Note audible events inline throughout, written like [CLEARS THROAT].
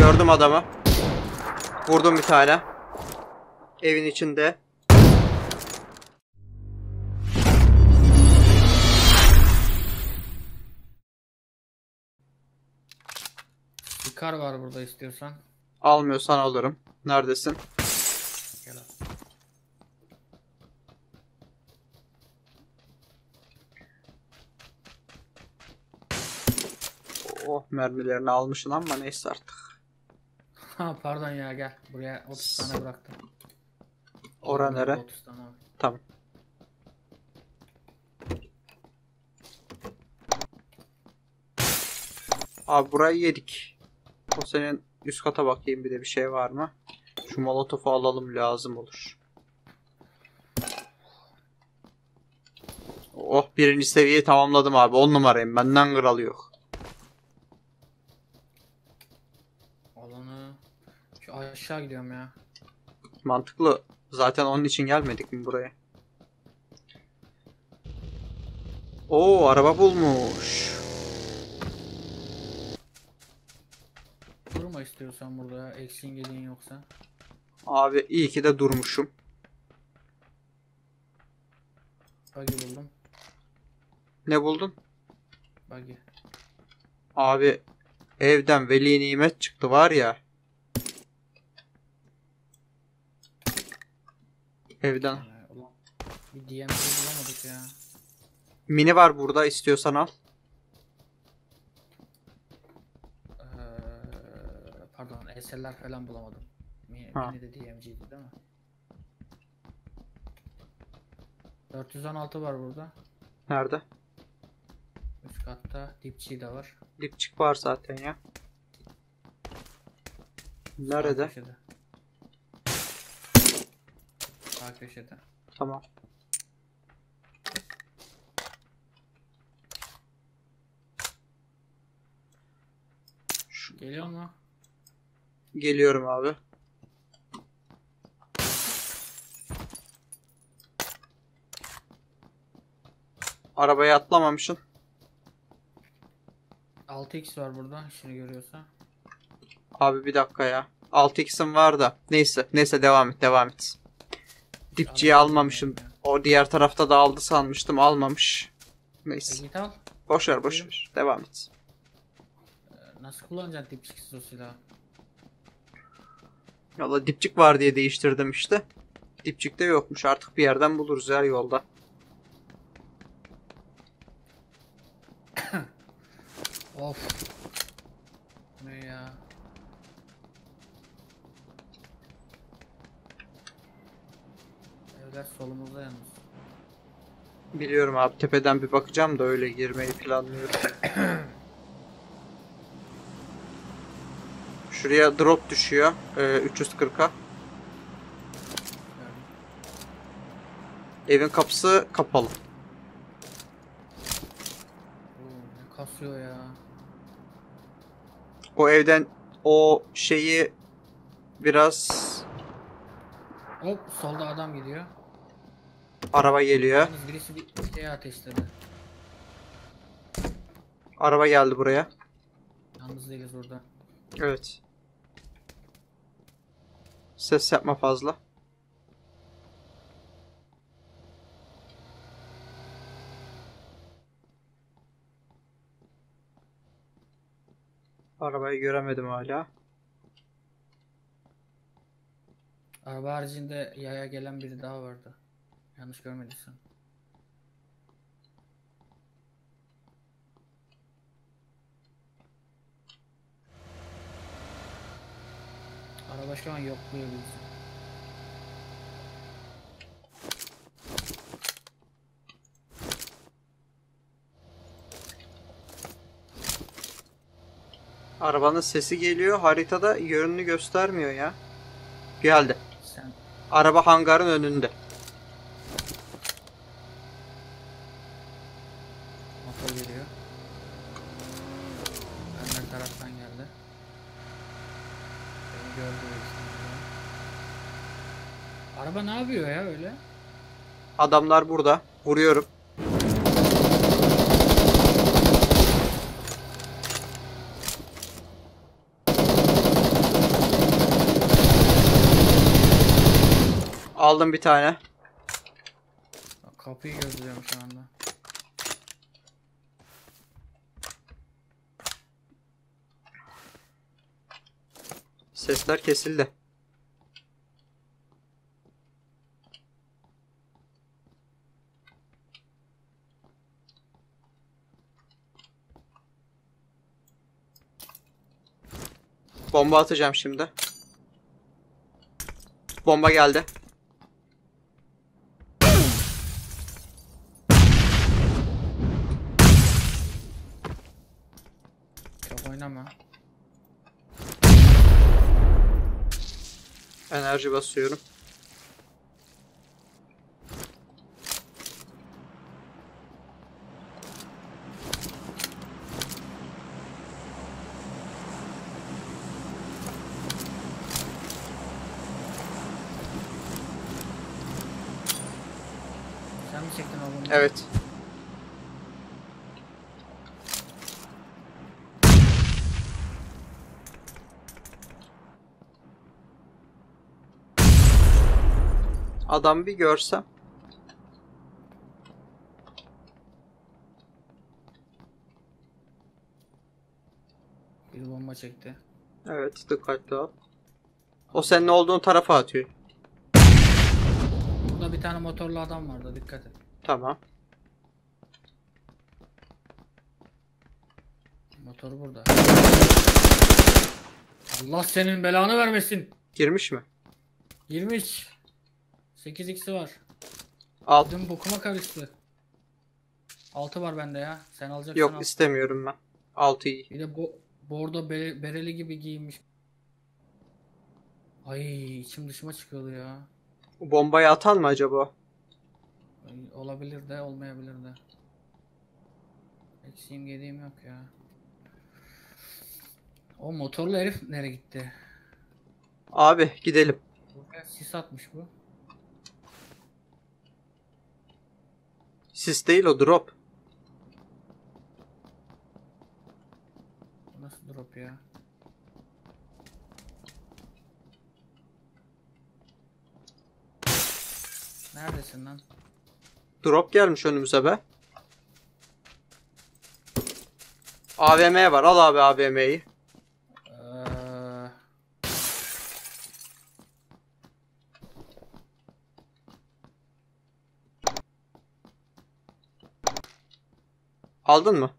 Gördüm adamı. Vurdum bir tane. Evin içinde. Bir kar var burada istiyorsan. Almıyorsan alırım. Neredesin? Gel. Oh mermilerini almışsın ama neyse artık. Ha pardon ya gel. Buraya 30 tane bıraktım. Ora Burada nere? 30 tane var. Tamam. Abi burayı yedik. O senin üst kata bakayım bir de bir şey var mı? Şu molotofu alalım lazım olur. Oh birinci seviyeyi tamamladım abi. 10 numarayım. Benden kralı yok. Alanı. Şu aşağı gidiyorum ya. Mantıklı. Zaten onun için gelmedik mi buraya? Oo araba bulmuş. Durma istiyorsan burada. Eksiğin gediğin yoksa. Abi iyi ki de durmuşum. Buggy buldum. Ne buldun? Buggy. Abi evden veli nimet çıktı var ya. Evden. Ee, ulan bir DMC bulamadık ya. Mini var burada istiyorsan al. Ee, pardon SL'ler falan bulamadım. Mi- Ha. Mini de DMC'di değil mi? 416 var burada. Nerede? Üst katta dipçi de var. Dipçik var zaten ya. Sağ Nerede? köşede. Sağ köşede. Tamam. Şu- Geliyor mu? Geliyorum abi. Arabaya atlamamışsın. 6x var burada işini görüyorsa. Abi bir dakika ya. 6x'im var da. Neyse. Neyse devam et. Devam et. Dipçiyi almamışım. O diğer tarafta da aldı sanmıştım. Almamış. Neyse. git al. Boş ver boş ver. Devam et. Ee, Nasıl kullanacaksın dipçiksiz o silahı? Valla dipçik var diye değiştirdim işte. Dipçik de yokmuş. Artık bir yerden buluruz her yolda. [COUGHS] Of. Ne ya? Evler solumuzda yalnız. Biliyorum abi tepeden bir bakacağım da öyle girmeyi planlıyorum. [CLEARS THROAT] Şuraya drop düşüyor. Ee, 340'a. Gördüm. Evin kapısı kapalı. Oo, kasıyor ya. O evden o şeyi biraz Hop solda adam gidiyor. Araba geliyor. Yalnız birisi bir şey ateşledi. Araba geldi buraya. Yalnız değiliz burada. Evet. Ses yapma fazla. Arabayı göremedim hala. Araba haricinde yaya gelen biri daha vardı. Yanlış görmediysen. Araba şu an yokluyor bizi. Arabanın sesi geliyor. Haritada yönünü göstermiyor ya. Geldi. Sen Araba hangarın önünde. Adamlar burada. Vuruyorum. Aldım bir tane. Kapıyı gözlüyorum şu anda. Sesler kesildi. Bomba atacağım şimdi. Bomba geldi. Çok oynama. Enerji basıyorum. Çektin oğlum? Evet. Adam bir görsem. Bir bomba çekti. Evet dikkatli ol. O senin olduğun tarafa atıyor. Burada bir tane motorlu adam vardı dikkat et. Tamam. Motor burada. Allah senin belanı vermesin. Girmiş mi? 23. 8x'i var. Al. Dün bokuma karıştı. 6 var bende ya. Sen alacaksan Yok al. istemiyorum ben. 6 iyi. Bir de bu bordo bere- bereli gibi giyinmiş. Ay içim dışıma çıkıyordu ya. Bombayı atan mı acaba? Olabilir de olmayabilir de. Eksiğim gediğim yok ya. O motorlu herif nereye gitti? Abi gidelim. Buraya sis atmış bu. Sis değil o drop. Nasıl drop ya? Neredesin lan? Drop gelmiş önümüze be. AVM var. Al abi AVM'yi. Ee, Aldın mı?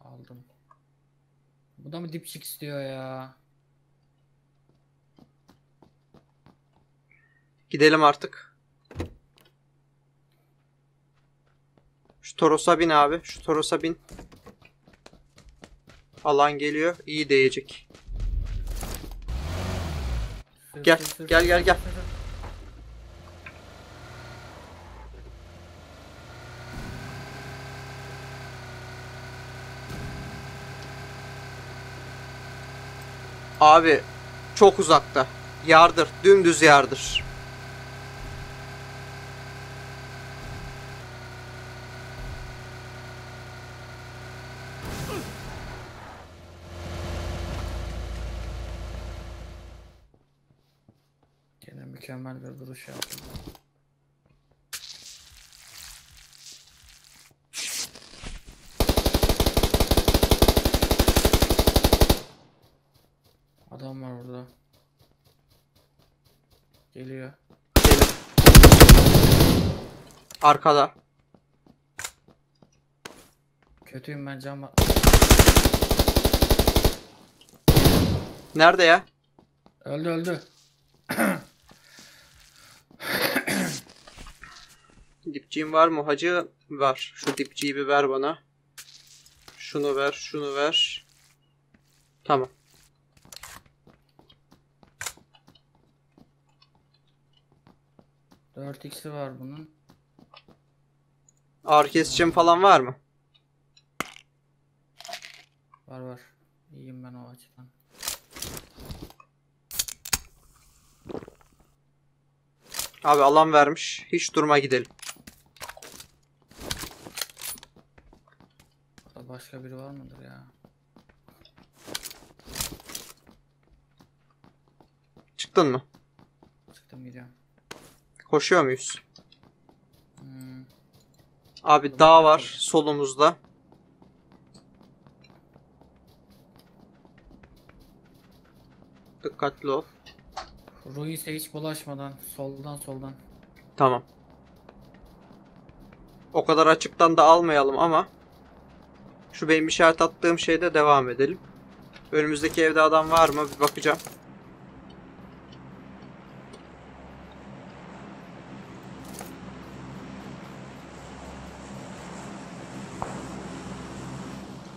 aldım. Bu da mı dipçik istiyor ya? Gidelim artık. Şu Toros'a bin abi. Şu Toros'a bin. Alan geliyor. İyi değecek. Gel, gel, gel, gel. Abi çok uzakta. Yardır. Dümdüz yardır. Mükemmel bir duruş yaptım. Adam var orada. Geliyor. Gelin. Arkada. Kötüyüm ben cam Nerede ya? Öldü öldü. Dipçiğin var mı hacı? Var. Şu dipçiyi bir ver bana. Şunu ver, şunu ver. Tamam. Dört x'i var bunun. Ağrı kesicim falan var mı? Var var. İyiyim ben o açıdan. Abi alan vermiş. Hiç durma gidelim. Başka biri var mıdır ya? Çıktın mı? Çıktım gidiyorum. Koşuyor muyuz? Hmm. Abi dağ var solumuzda. Dikkatli ol. Ruins'e hiç bulaşmadan soldan soldan. Tamam. O kadar açıktan da almayalım ama şu benim işaret attığım şeyde devam edelim. Önümüzdeki evde adam var mı bir bakacağım.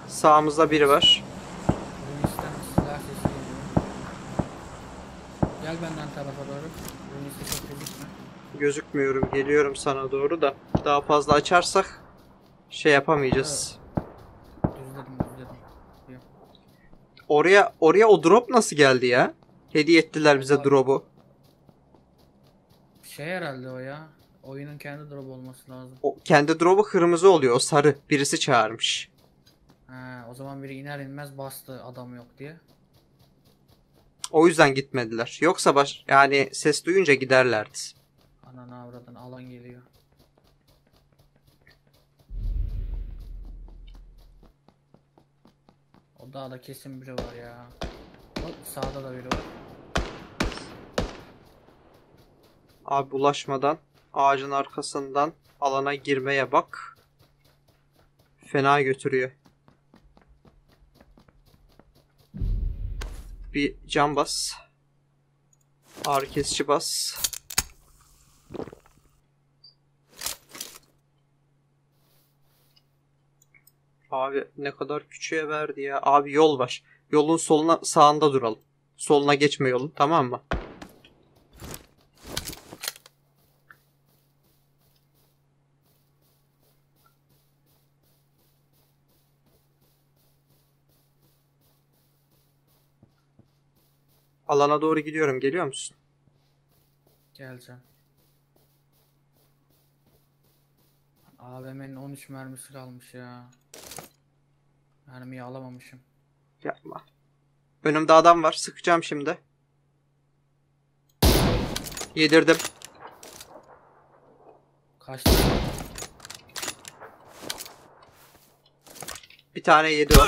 Sağımızda biri var. Gel benden tarafa doğru. Gözükmüyorum. Geliyorum sana doğru da. Daha fazla açarsak şey yapamayacağız. Düzledim düzledim. Yok. Oraya oraya o drop nasıl geldi ya? Hediye ettiler bize drop'u. Şey herhalde o ya. Oyunun kendi drop olması lazım. O kendi drop'u kırmızı oluyor. O sarı. Birisi çağırmış. Ha, o zaman biri iner inmez bastı adam yok diye. O yüzden gitmediler. Yoksa baş yani ses duyunca giderlerdi. Ananı avradın alan geliyor. O dağda kesin biri var ya. Bak sağda da biri var. Abi ulaşmadan ağacın arkasından alana girmeye bak. Fena götürüyor. Bir cam bas. Ağrı kesici bas. Abi ne kadar küçüğe verdi ya. Abi yol var. Yolun soluna sağında duralım. Soluna geçme yolun tamam mı? Alana doğru gidiyorum. Geliyor musun? Geleceğim. AVM'nin 13 mermisi kalmış ya. Mermiyi alamamışım. Yapma. Önümde adam var. Sıkacağım şimdi. Yedirdim. Kaçtı. Bir tane yedi o.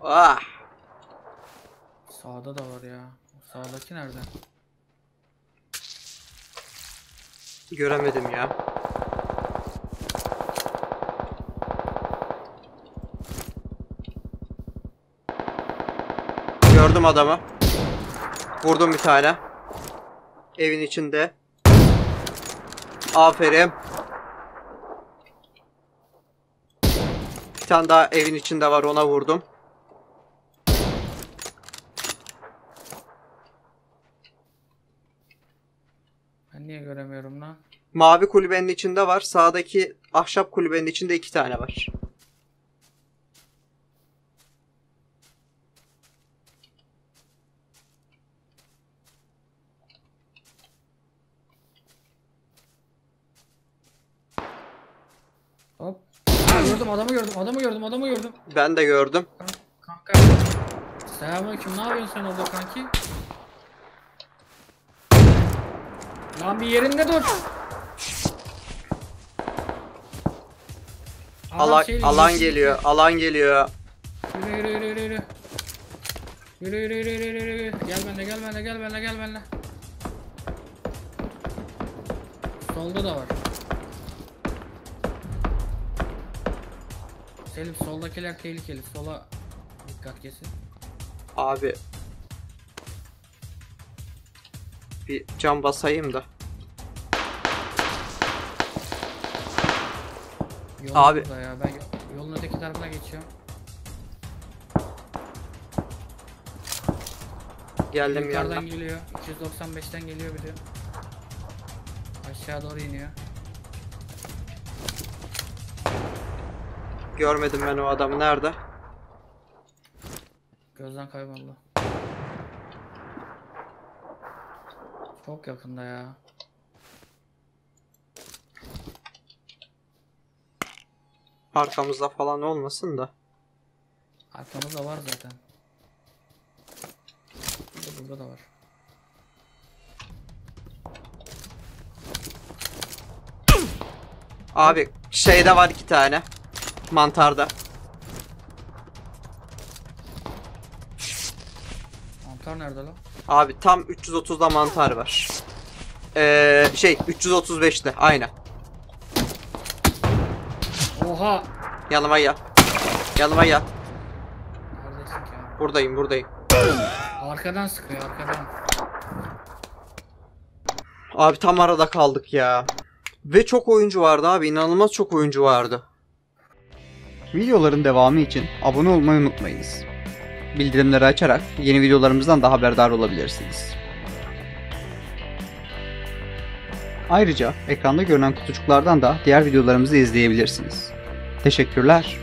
Ah! Sağda da var ya. Sağdaki nerede? Göremedim ya. Gördüm adamı. Vurdum bir tane. Evin içinde. Aferin. Bir tane daha evin içinde var ona vurdum. Ben niye göremiyorum lan? Mavi kulübenin içinde var. Sağdaki ahşap kulübenin içinde iki tane var. Hop. Ha, gördüm adamı gördüm adamı gördüm adamı gördüm. Ben de gördüm. Kan- Kanka. Selamünaleyküm. Ne yapıyorsun sen orada kanki? Lan bir yerinde dur. Adam Alan, şeyle alan geliyor. Alan geliyor. Yürü yürü yürü. Yürü yürü yürü yürü yürü yürü. Gel benimle gel benimle gel benimle gel benimle. Solda da var. Selim soldakiler tehlikeli. Sola dikkat kesin. Abi. Bir cam basayım da. Yol Abi. ya. Ben yo- yolun öteki tarafına geçiyorum. Geldim Yukarıdan yanına. geliyor. 295'ten geliyor biri. Aşağı doğru iniyor. Görmedim ben o adamı. Nerede? Gözden kayboldu. Çok yakında ya. Arkamızda falan olmasın da. Arkamızda var zaten. Burada, burada da var. Abi şeyde var iki tane. Mantarda. Mantar nerede lan? Abi tam 330'da mantar var. Ee, şey 335'te aynen. Oha! Yanıma gel. Yanıma gel. Neredesin ki abi? Buradayım buradayım. Arkadan sıkıyor arkadan. Abi tam arada kaldık ya. Ve çok oyuncu vardı abi. inanılmaz çok oyuncu vardı. Videoların devamı için abone olmayı unutmayınız. Bildirimleri açarak yeni videolarımızdan da haberdar olabilirsiniz. Ayrıca ekranda görünen kutucuklardan da diğer videolarımızı izleyebilirsiniz. Teşekkürler.